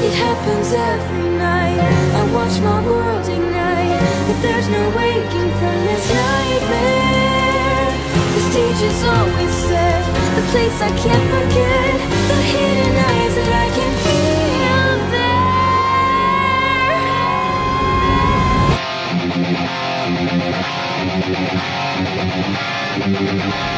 It happens every night. I watch my world ignite. If there's no waking from this nightmare The stage is always set. The place I can't forget. The hidden eyes that I can feel there.